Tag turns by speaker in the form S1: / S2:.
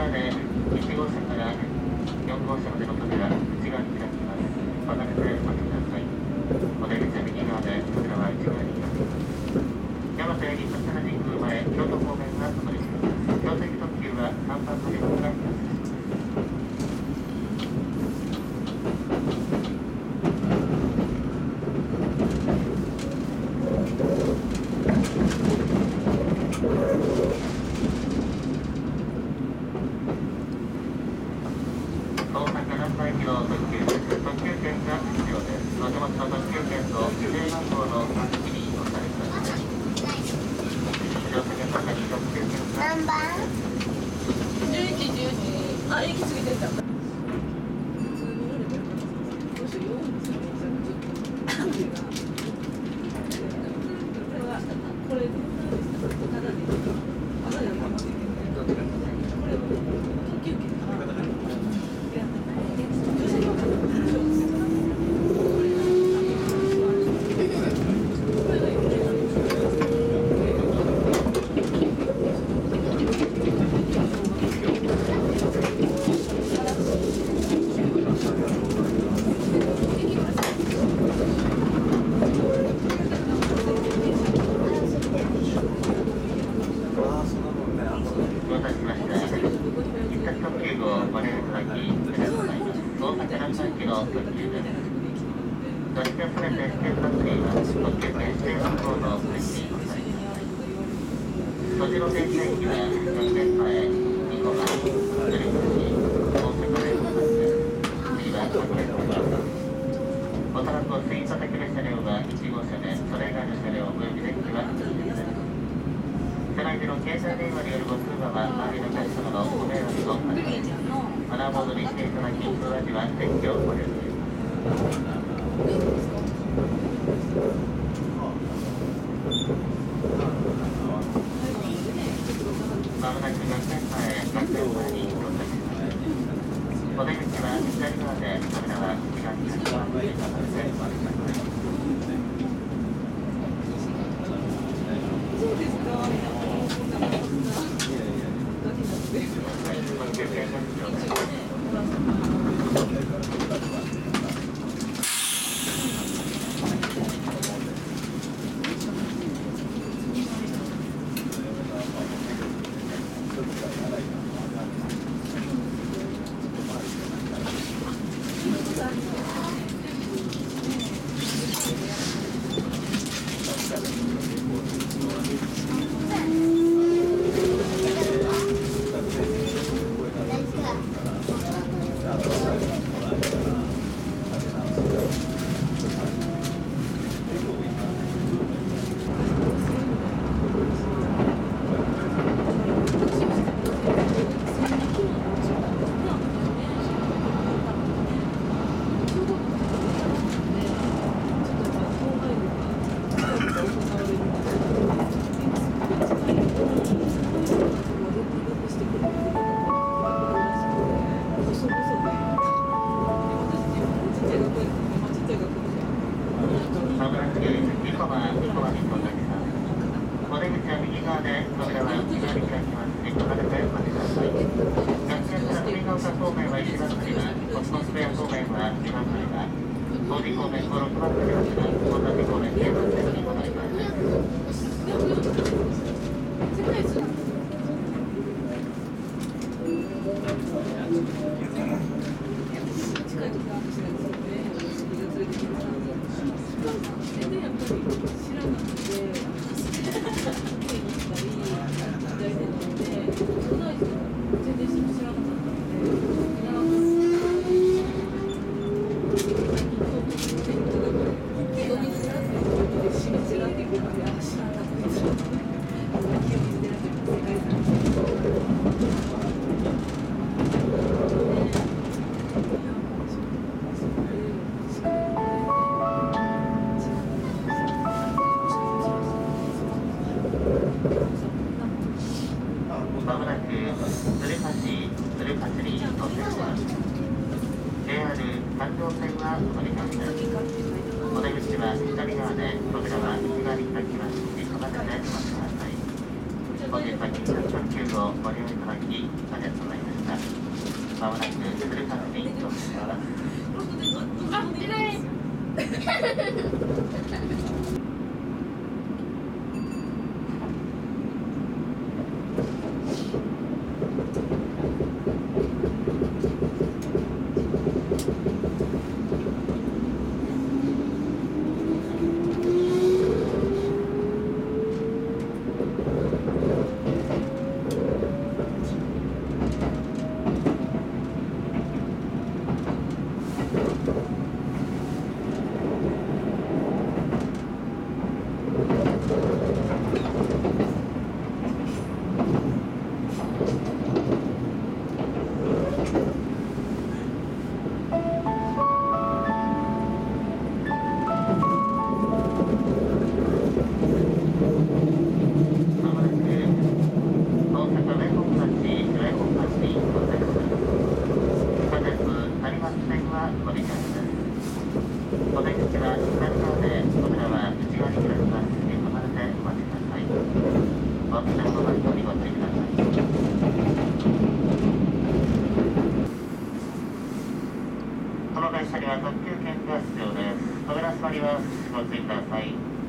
S1: 口は右側で1号車から4号車までの扉内側に開きます離れてお待ちくださいお出口は右側で扉は内側に開きます大和駅立原神宮前京都方面がお乗りします京都行き特急は3番乗り場から発車します大阪南波駅の特急です特急券が必要ですお手持ちの特急券と指定番号の冊子におされください乗車券の中に特
S2: 何番
S3: ？11、12あ、駅過ぎてたどうしようこれただでまだやりますこれ特急券か
S1: お待たせしました一択特急号ご利用いただきありがとうございます大阪南波駅の特急です乗り換えされて指定番号には特急券指定番号の設置におされください土地の停車駅は4年前三駒鶴橋大阪でございます次は各駅おたばこ吸い叩きの車両は1号車でそれ以外の車両お呼びデッキは続けです車内での携帯電話によるご通話は周りのお客様のご迷惑となりますマナーモードにしていただき通話時は撤去をご了承くださいまもなく学園前学園前に到着しますお出口は左側で扉は内側に開きますのでお待ちください
S3: そうですか
S1: 特急券が必要ですまもなくニコマニコマに到着しますお出口は右側で扉は左側に開きます一歩離れてお待ちください学園から富ヶ丘方面は一番乗り場コスモスフェア方面は二番乗り場大路方面5、6番乗り場から大館方面9番乗り換環状線は止まり換えですお出口は左側で扉は右側に開きます一歩離れてお待ちください本日は緊急特急をご利用いただきありがとうございました。まもなく鶴ヶ島に到着します。
S3: あ、偉い。
S1: まもなく大阪上本町上本町に到着します。本日有馬線はご利用です。お出口は左側で扉は内側に開きます。そこまでお待ちください。お店の前にご注意ください。この電車には特急券が必要です。扉閉まります。ご注意ください。